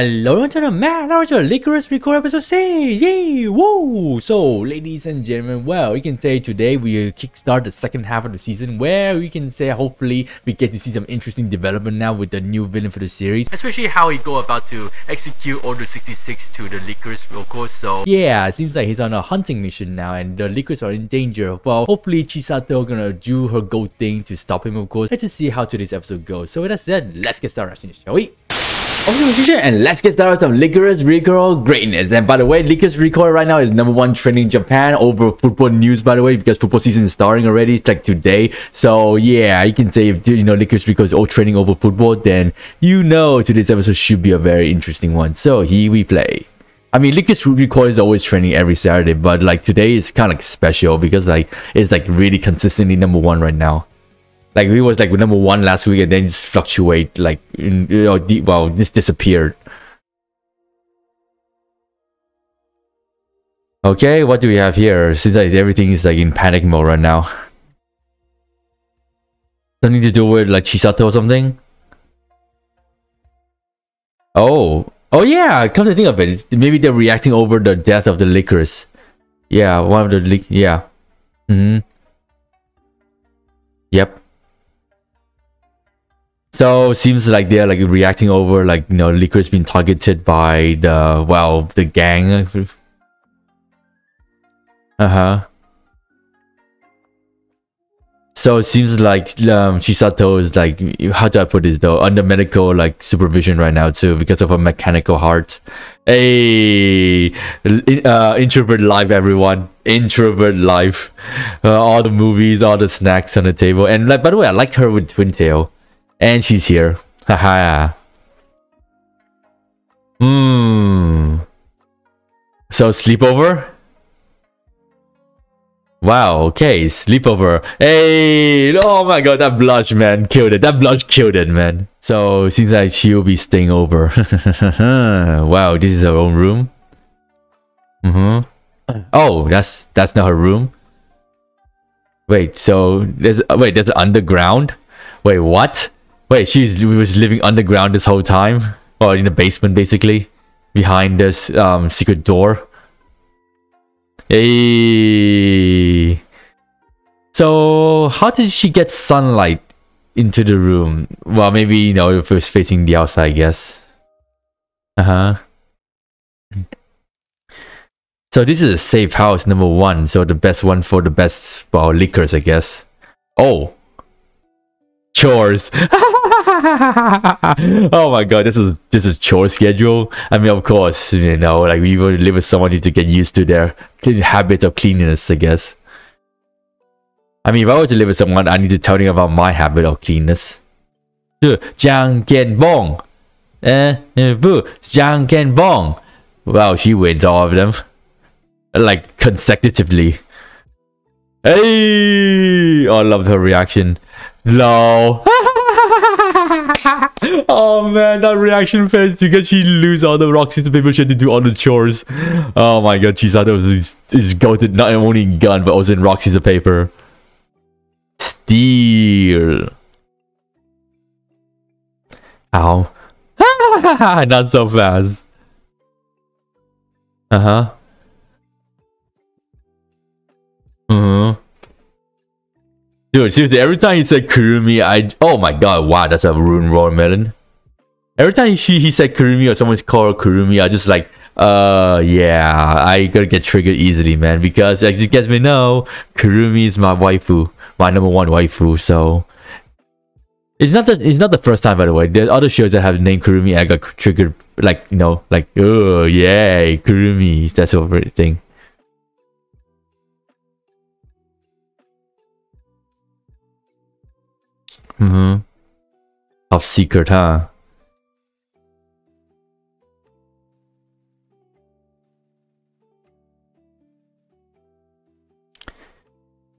Hello to the man, how to Lycoris Recoil episode 6, yay, whoa! So, ladies and gentlemen, well, we can say today we kickstart the second half of the season where we can say hopefully we get to see some interesting development now with the new villain for the series. Especially how he go about to execute Order 66 to the Lycoris, of course, so yeah, it seems like he's on a hunting mission now and the Lycoris are in danger. Well, hopefully Chisato gonna do her goat thing to stop him, of course. Let's just see how today's episode goes. So with that said, let's get started, shall we? And let's get started with some Lycoris Recoil greatness. And by the way, Lycoris Recoil right now is number one trending in Japan over football news, by the way, because football season is starting already. It's like today. So yeah, you can say if you know Lycoris Recoil is all trending over football, then you know today's episode should be a very interesting one. So here we play. I mean, Lycoris Recoil is always trending every Saturday, but like today is kind of special because like it's like really consistently number one right now. Like we was like number one last week and then just fluctuate like you know well just disappeared. Okay, what do we have here? Seems like everything is like in panic mode right now. Something to do with like Chisato or something? Oh. Oh yeah, come to think of it, maybe they're reacting over the death of the Lycoris. Yeah, one of the lic yeah. Mm-hmm. Yep. So it seems like they're like reacting over like you know Lycoris being targeted by the well the gang. Uh huh. So it seems like um, Chisato is like how do I put this though under medical like supervision right now too because of a mechanical heart. Hey, uh, introvert life, everyone. Introvert life. Uh, all the movies, all the snacks on the table, and like by the way, I like her with Twin Tail. And she's here. Haha. Hmm. So sleepover? Wow, okay, sleepover. Hey, oh my god, that blush, man, killed it. That blush killed it, man. So, seems like she'll be staying over. wow, this is her own room. Mm-hmm. Oh, that's that's not her room. Wait, so there's wait, there's underground. Wait, what? Wait, she was living underground this whole time? Or in the basement, basically? Behind this um, secret door? Hey. So, how did she get sunlight into the room? Well, maybe, you know, if it was facing the outside, I guess. Uh-huh. So this is a safe house, number one. So the best one for the best, well, liquors, I guess. Oh. Chores. oh my god, this is this is chore schedule. I mean, of course, you know, like we would live with someone need to get used to their habits of cleanliness, I guess. I mean, if I were to live with someone, I need to tell them about my habit of cleanness. bong, eh, eh, boo, bong. Wow, she wins all of them, like consecutively. Hey, oh, I love her reaction. Lol. oh man, that reaction face because she lose all the scissors paper she had to do all the chores. Oh my god, Chisato is, is goated not only in gun but also in scissors paper. Steel. Ow. not so fast. Uh-huh. Uh-huh. Dude, seriously, every time he said Kurumi, I... Oh my god, wow, that's a rune melon. Every time she, he said Kurumi or someone's called Kurumi, I just like, uh, yeah, I gotta get triggered easily, man. Because as you guys may know, Kurumi is my waifu. My number one waifu, so... It's not the it's not the first time by the way. There's other shows that have named name Kurumi I got triggered like you know like oh yay Kurumi that sort of thing. Mm-hmm. Top secret, huh?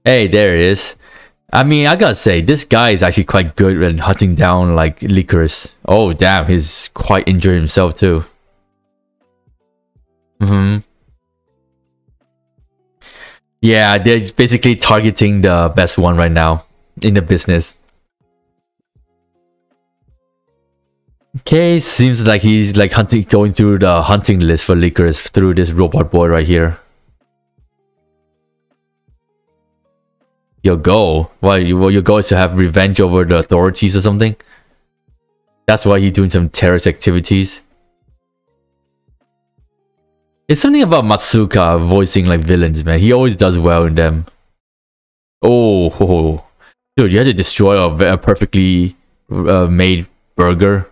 Hey, there it is. I mean, I gotta say, this guy is actually quite good at hunting down, like, Lycoris. Oh, damn, he's quite injured himself, too. Mm-hmm. Yeah, they're basically targeting the best one right now in the business. Okay, seems like he's like hunting, going through the hunting list for Lycoris through this robot boy right here. Your goal? Why? Well, your goal is to have revenge over the authorities or something? That's why he's doing some terrorist activities. It's something about Matsuoka voicing like villains, man. He always does well in them. Oh, dude, you had to destroy a, a perfectly uh, made burger.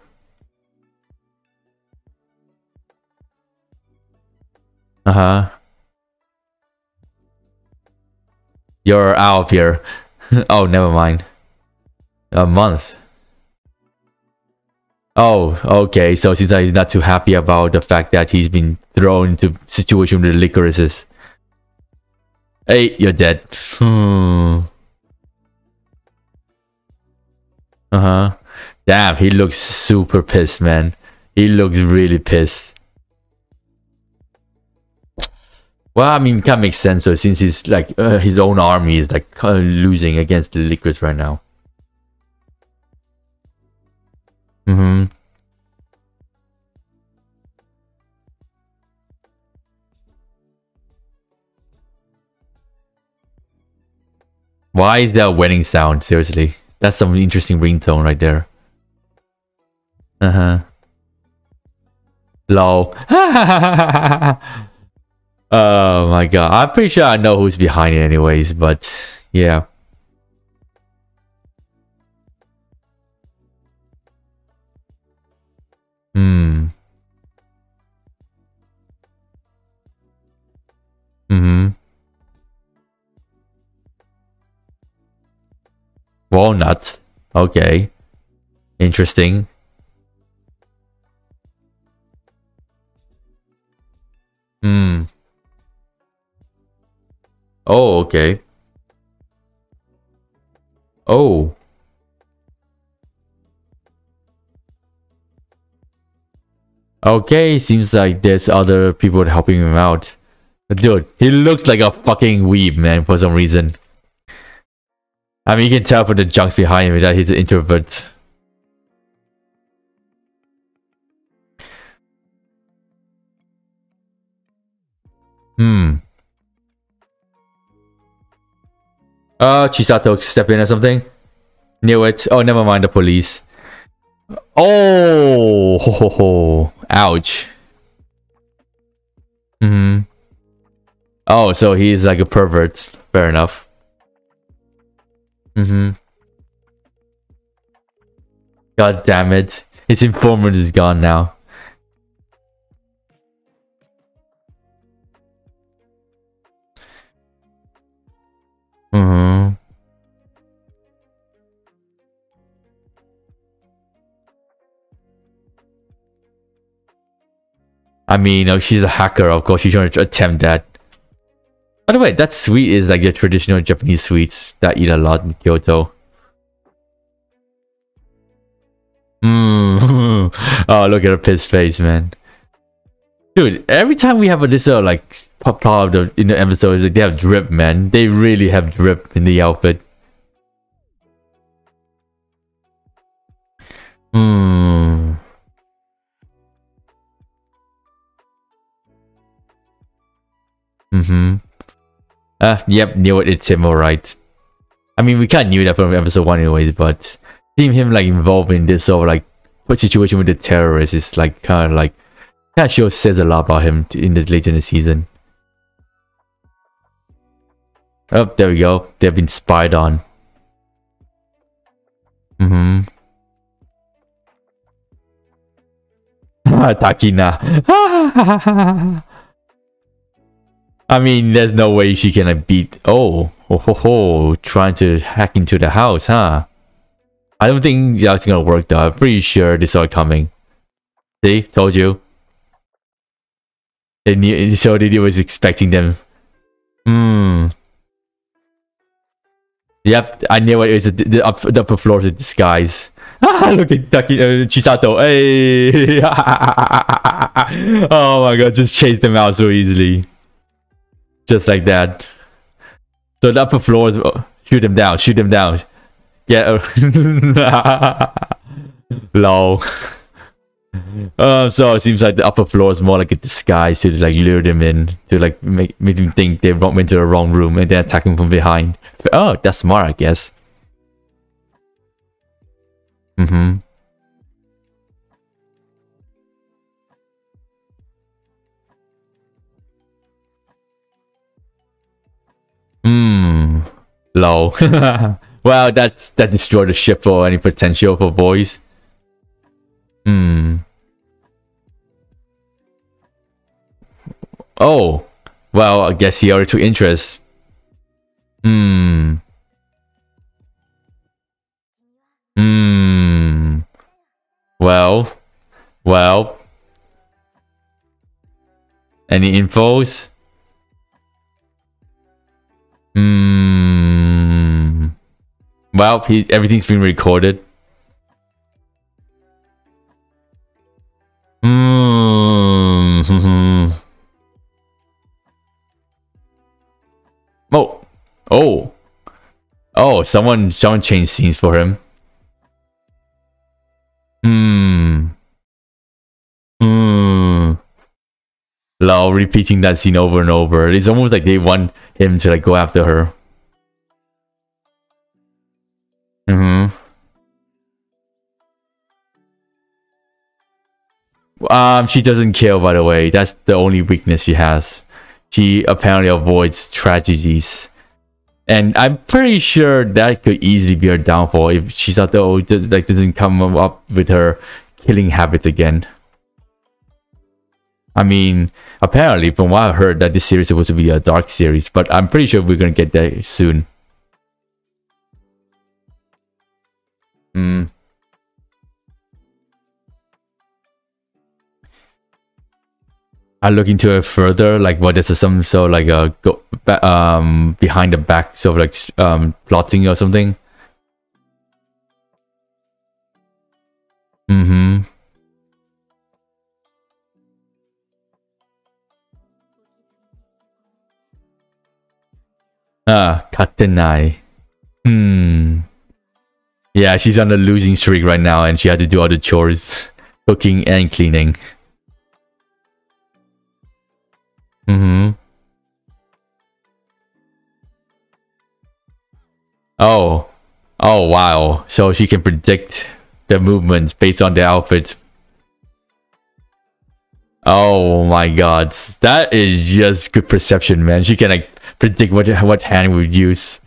Uh huh. You're out of here. oh, never mind. A month. Oh, okay. So since he's not too happy about the fact that he's been thrown into situation with Lycorises. Hey, you're dead. Hmm. Uh-huh. Damn, he looks super pissed, man. He looks really pissed. Well, I mean, kind of makes sense though, since he's like uh, his own army is like kind of losing against the Lycoris right now. Mm-hmm. Why is there a wedding sound? Seriously, that's some interesting ringtone right there. Uh huh. Lol. Oh my god. I'm pretty sure I know who's behind it anyways, but yeah. Hmm. Mm-hmm. Walnut. Okay. Interesting. Hmm. Oh, okay. Oh. Okay, seems like there's other people helping him out. Dude, he looks like a fucking weeb, man, for some reason. I mean, you can tell from the junk behind him that he's an introvert. Hmm. Uh, Chisato step in or something. Knew it. Oh, never mind the police. Oh, ho, ho, ho. ouch. hmm Oh, so he's like a pervert. Fair enough. hmm God damn it. His informant is gone now. Mm-hmm. I mean, you know, she's a hacker, of course she's trying to attempt that. By the way, that sweet is like the traditional Japanese sweets that eat a lot in Kyoto. Mm. oh, look at her pissed face, man. Dude, every time we have a this uh, like part of the in the episode, like, they have drip, man. They really have drip in the outfit. Hmm. Mm-hmm. Uh, yep, knew it. It's him, alright. I mean, we kind of knew that from episode 1 anyways, but seeing him, like, involved in this sort of, like, situation with the terrorists is, like, kind of, like, that show says a lot about him in the later in the season. Oh, there we go. They've been spied on. Mm-hmm. Takina. I mean, there's no way she can beat... Oh, oh ho, ho, trying to hack into the house, huh? I don't think that's gonna work though. I'm pretty sure they saw it coming. See? Told you. They knew, so they was expecting them. Hmm. Yep, I knew it was the, the, up, the upper floor of disguise. Ah, look at Taki, uh, Chisato. Hey! oh my god, just chased them out so easily. Just like that. So the upper floors, uh, shoot them down, shoot them down. Yeah. Lol. Um, so it seems like the upper floor is more like a disguise to like lure them in, to like make, make them think they went into the wrong room and then attack them from behind. But, oh, that's smart, I guess. Mm-hmm. Hmm. Low. well, that's that destroyed the ship for any potential for boys. Hmm. Oh. Well, I guess he already took interest. Hmm. Hmm. Well. Well. Any infos? Hmm. Well, he, everything's been recorded. Oh. Oh. Oh, someone someone changed scenes for him. Hmm. Hmm. Lol, repeating that scene over and over. It's almost like they want him to like go after her. Mm-hmm. Um, she doesn't kill, by the way. That's the only weakness she has. She apparently avoids tragedies. And I'm pretty sure that could easily be her downfall if she's out there, oh, does, like, doesn't come up with her killing habits again. I mean, apparently, from what I heard, that this series is supposed to be a dark series, but I'm pretty sure we're gonna get there soon. Hmm. I look into it further, like what is some so like a go um behind the back sort of like um plotting or something. Mm-hmm. Ah, Katenai. Hmm. Yeah, she's on a losing streak right now and she had to do all the chores, cooking and cleaning. Mm-hmm. Oh. Oh, wow. So she can predict the movements based on the outfit. Oh my god. That is just good perception, man. She can like predict what what hand we would use.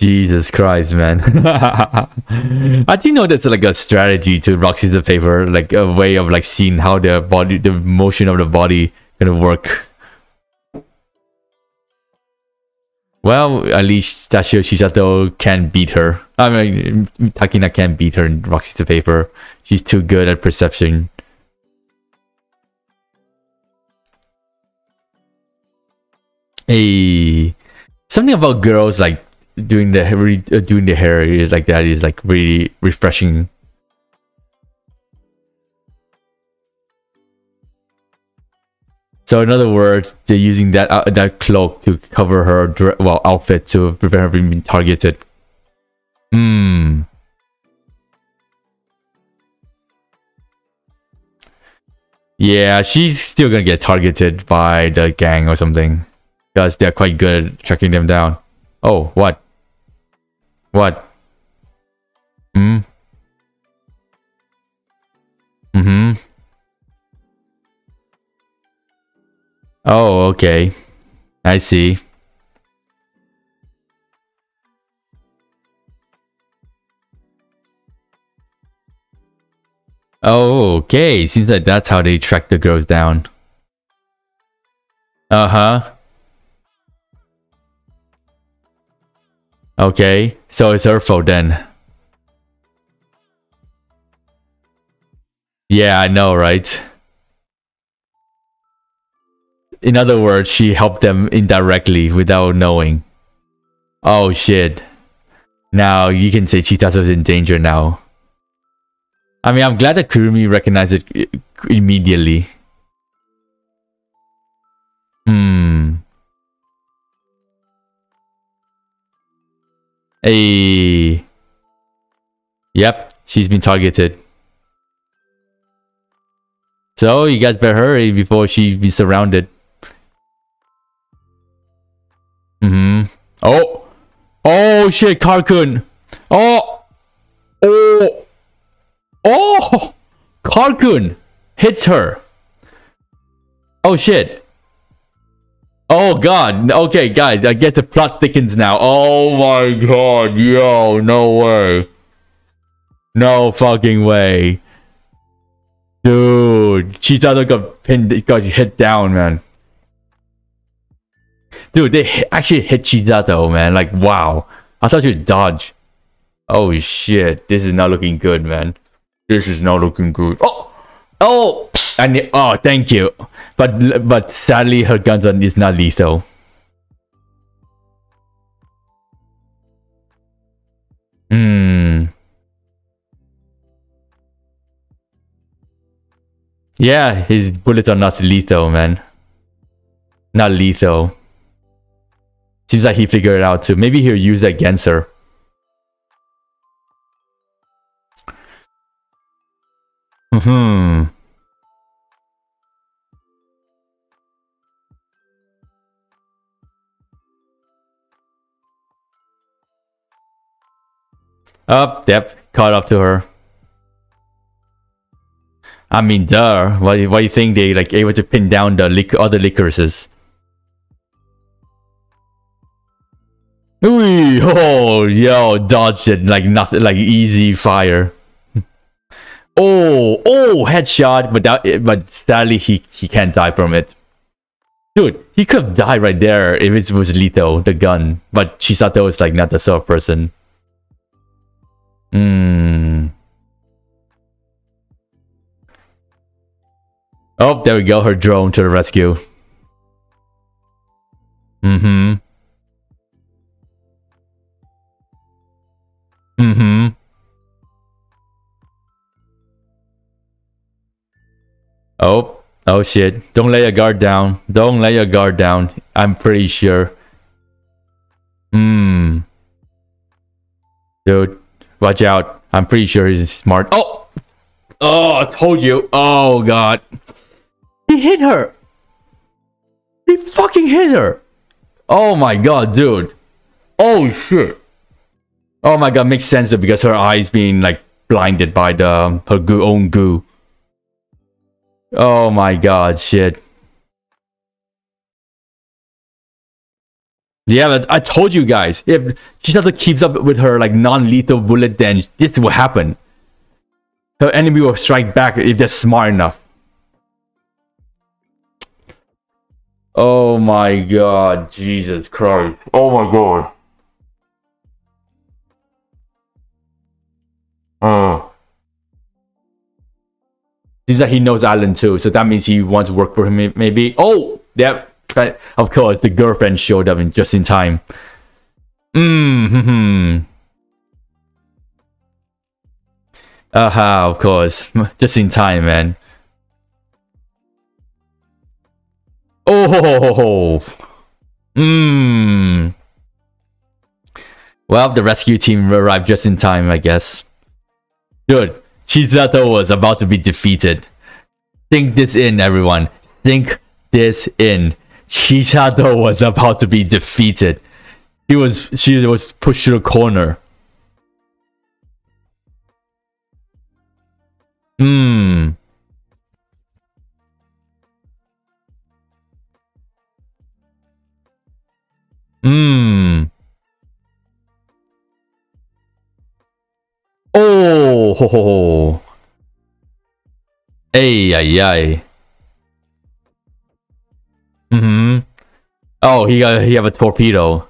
Jesus Christ, man. I do know that's like a strategy to rock scissors paper, like a way of like seeing how the body, the motion of the body gonna work. Well, at least Tashio Shisato can beat her. I mean, Takina can't beat her in rock scissors paper. She's too good at perception. Hey, something about girls like doing the uh, doing the hair like that is like really refreshing. So in other words, they're using that uh, that cloak to cover her well outfit to prevent her from being targeted. Hmm. Yeah, she's still gonna get targeted by the gang or something. Because they're quite good at tracking them down. Oh, what? What? Hmm? Mm-hmm. Oh, okay. I see. Oh, okay. Seems like that's how they track the girls down. Uh-huh. Okay, so it's her fault then. Yeah, I know, right? In other words, she helped them indirectly without knowing. Oh shit. Now you can say Chitasa's in danger now. I mean, I'm glad that Kurumi recognized it immediately. Hmm. Hey. Yep, she's been targeted. So you guys better hurry before she be surrounded. Mm-hmm. Oh! Oh shit, Carkun! Oh! Oh! Oh! Carkun hits her. Oh shit. Oh god. Okay, guys, I guess the plot thickens now. Oh my god, yo, no way. No fucking way. Dude, Chisato got pinned, got hit down, man. Dude, they actually hit Chisato, man. Like, wow. I thought you'd dodge. Oh shit, this is not looking good, man. This is not looking good. Oh! Oh! And oh, thank you. But but sadly, her gun is not lethal. Hmm. Yeah, his bullets are not lethal, man. Not lethal. Seems like he figured it out too. Maybe he'll use that against her. Hmm. Up, oh, yep, caught up to her. I mean, duh. Why, why do you think they like able to pin down the lic other Lycorises? Ooh, oh, yo, dodged it like nothing, like easy fire. oh, oh, headshot, but that, but sadly he he can't die from it. Dude, he could have died right there if it was lethal, the gun. But Chisato is like not the sort of person. Hmm. Oh, there we go. Her drone to the rescue. Mm-hmm. Mm-hmm. Oh. Oh shit. Don't lay your guard down. Don't lay your guard down. I'm pretty sure. Hmm. Dude. Watch out. I'm pretty sure he's smart. Oh! Oh, I told you. Oh, God. He hit her. He fucking hit her. Oh, my God, dude. Oh, shit. Oh, my God. Makes sense, though, because her eyes being, like, blinded by the her goo, own goo. Oh, my God. Shit. Yeah, but I told you guys, if she Chisato keeps up with her like non-lethal bullet, then this will happen. Her enemy will strike back if they're smart enough. Oh my god, Jesus Christ. Oh my god. Oh. Seems like he knows Alan too, so that means he wants to work for him maybe. Oh! Yep, of course, the girlfriend showed up in just in time. Mmm. Aha, of course. Just in time, man. Oh. Mmm. Well, the rescue team arrived just in time, I guess. Dude, Chisato was about to be defeated. Think this in, everyone. Think this in. Chisato was about to be defeated. He was she was pushed to the corner. Hmm. Hmm. Oh, ho, ho, ho. Ay, ay, ay. Oh, he got he have a torpedo.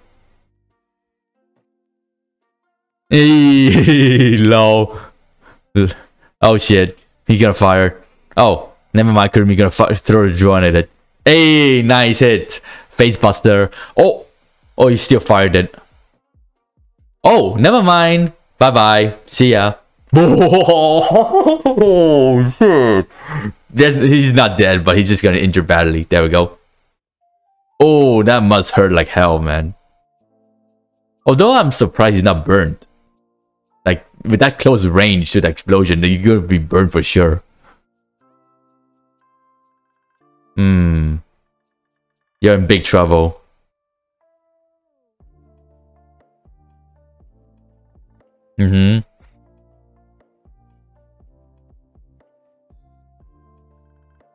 Low. Oh shit. He gonna fire. Oh, never mind, Kurumi gonna throw a drone at it. Hey, nice hit. Facebuster. Oh, oh, he still fired it. Oh, never mind. Bye bye. See ya. Oh shit. He's not dead, but he's just gonna injure badly. There we go. Oh, that must hurt like hell, man. Although I'm surprised he's not burned. Like, with that close range to the explosion, you're gonna be burned for sure. Hmm. You're in big trouble. Mm-hmm.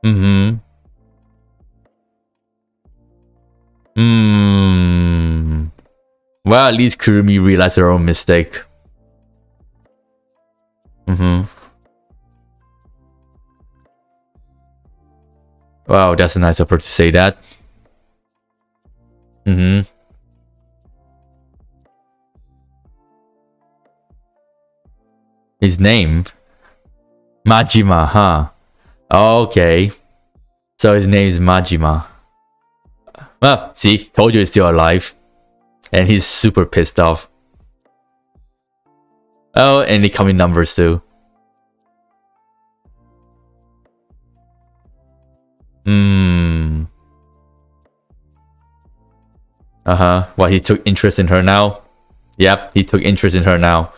Mm-hmm. Hmm. Well, at least Kurumi realized her own mistake. Mm-hmm. Wow, that's a nice her to say that. Mm-hmm. His name? Majima, huh? Okay. So his name is Majima. Well, see, told you he's still alive. And he's super pissed off. Oh, and they come in numbers too. Hmm. Uh-huh. What, he took interest in her now? Yep, he took interest in her now.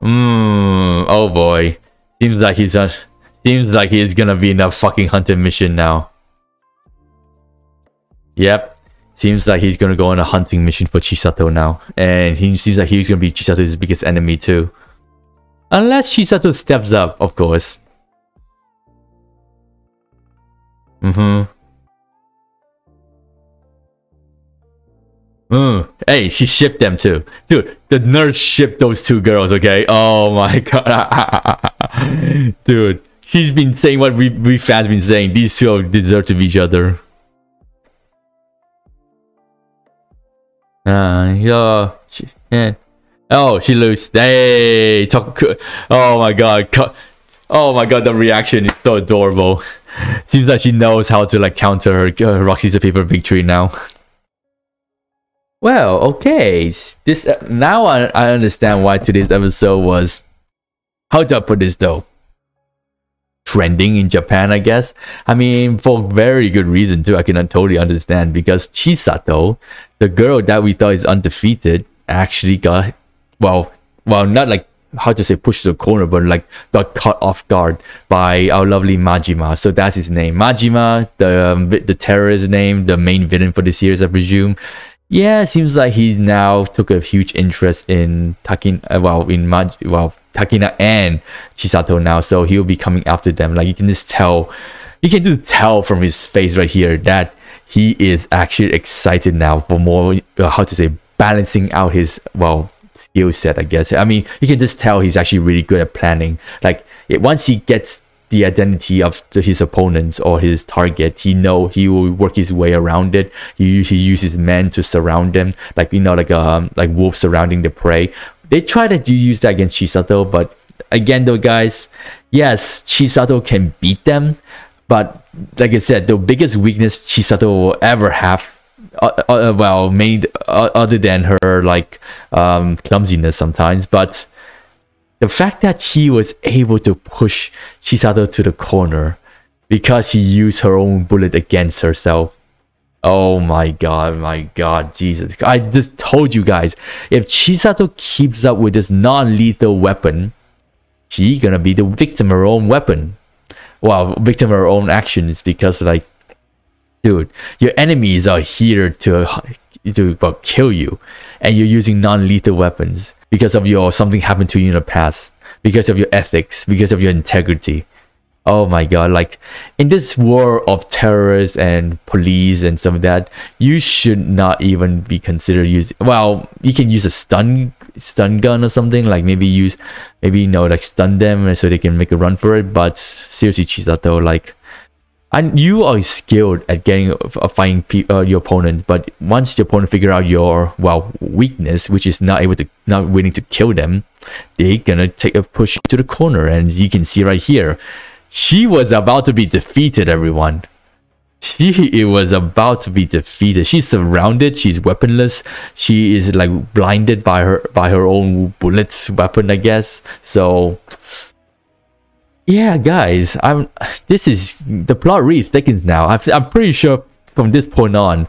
Hmm. Oh boy. Seems like he's on... Seems like he's gonna be in a fucking hunting mission now. Yep. Seems like he's gonna go on a hunting mission for Chisato now. And he seems like he's gonna be Chisato's biggest enemy too. Unless Chisato steps up, of course. Mm-hmm. Mm. Hey, she shipped them too. Dude, the nerd shipped those two girls, okay? Oh my god. Dude, she's been saying what we, we fans been saying. These two deserve to be each other. Uh, yeah, she, yeah. Oh, she loses. Hey, talk. Oh my god. Oh my god, the reaction is so adorable. Seems like she knows how to like counter her uh, Rock Scissors Paper victory now. Well, okay. This uh, now I, I understand why today's episode was. How do I put this though? Trending in Japan, I guess. I mean, for very good reason too. I can totally understand because Chisato, the girl that we thought is undefeated, actually got well, well, not like how to say push to the corner, but like got caught off guard by our lovely Majima. So that's his name, Majima, the um, the terrorist name, the main villain for the series, I presume. Yeah, seems like he now took a huge interest in Takin. Uh, well, in Maj, well Takina and Chisato now, so he'll be coming after them. Like you can just tell, you can just tell from his face right here that he is actually excited now for more. Uh, how to say balancing out his well skill set, I guess. I mean, you can just tell he's actually really good at planning. Like it, once he gets the identity of his opponents or his target, he know he will work his way around it. He usually uses men to surround them, like you know, like um, like wolves surrounding the prey. They try to use that against Chisato, but again, though, guys, yes, Chisato can beat them, but like I said, the biggest weakness Chisato will ever have uh, uh, well, made uh, other than her like um, clumsiness sometimes, but the fact that she was able to push Chisato to the corner because she used her own bullet against herself. Oh my god, my god, Jesus. I just told you guys, if Chisato keeps up with this non-lethal weapon, she gonna be the victim of her own weapon. Well, victim of her own actions because like dude, your enemies are here to to well, kill you, and you're using non-lethal weapons because of your something happened to you in the past, because of your ethics, because of your integrity. Oh my god, like in this war of terrorists and police and some of that, you should not even be considered using well, you can use a stun stun gun or something, like maybe use maybe you know like stun them so they can make a run for it. But seriously, Chisato, like and you are skilled at getting uh, fighting uh, your opponent but once your opponent figure out your well weakness which is not able to not willing to kill them they're gonna take a push to the corner and you can see right here she was about to be defeated everyone She it was about to be defeated she's surrounded she's weaponless she is like blinded by her by her own bullet weapon i guess so yeah, guys, I'm. This is the plot really thickens now. I'm, I'm pretty sure from this point on,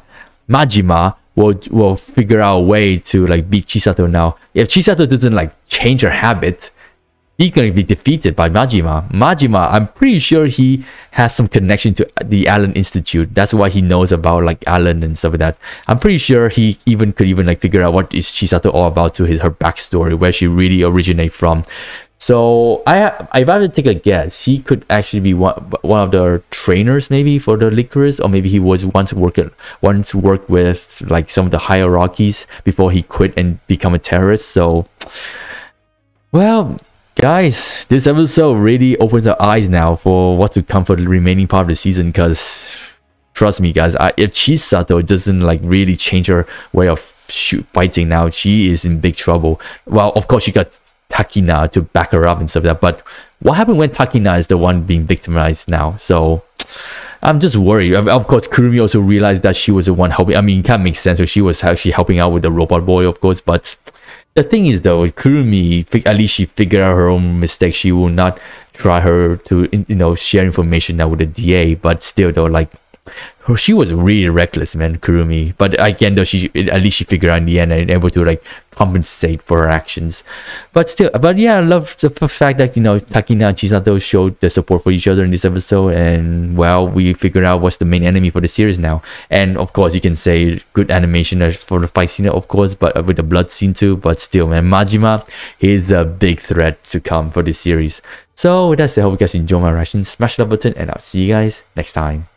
Majima will will figure out a way to like beat Chisato now. If Chisato doesn't like change her habit, he's gonna be defeated by Majima. Majima, I'm pretty sure he has some connection to the Alan Institute. That's why he knows about like Alan and stuff like that. I'm pretty sure he even could even like figure out what is Chisato all about to his her backstory, where she really originate from. So I if I had to take a guess, he could actually be one one of the trainers maybe for the Lycoris, or maybe he was once working once worked with like some of the hierarchies before he quit and become a terrorist. So well, guys, this episode really opens our eyes now for what to come for the remaining part of the season. Because trust me, guys, I, if Chisato doesn't like really change her way of shoot fighting now, she is in big trouble. Well, of course, she got Takina to back her up and stuff like that. But what happened when Takina is the one being victimized now? So I'm just worried. Of course, Kurumi also realized that she was the one helping. I mean, it kind of makes sense. So she was actually helping out with the robot boy, of course. But the thing is, though, Kurumi, at least she figured out her own mistake. She will not try her to, you know, share information now with the DA. But still, though, like Oh, she was really reckless, man, Kurumi. But again, though, she at least she figured out in the end and able to like compensate for her actions. But still, but yeah, I love the fact that you know Takina and Chisato showed the support for each other in this episode, and well, we figured out what's the main enemy for the series now. And of course, you can say good animation for the fight scene, of course, but uh, with the blood scene too. But still, man, Majima is a big threat to come for this series. So with that said, I hope you guys enjoy my reaction. Smash the button, and I'll see you guys next time.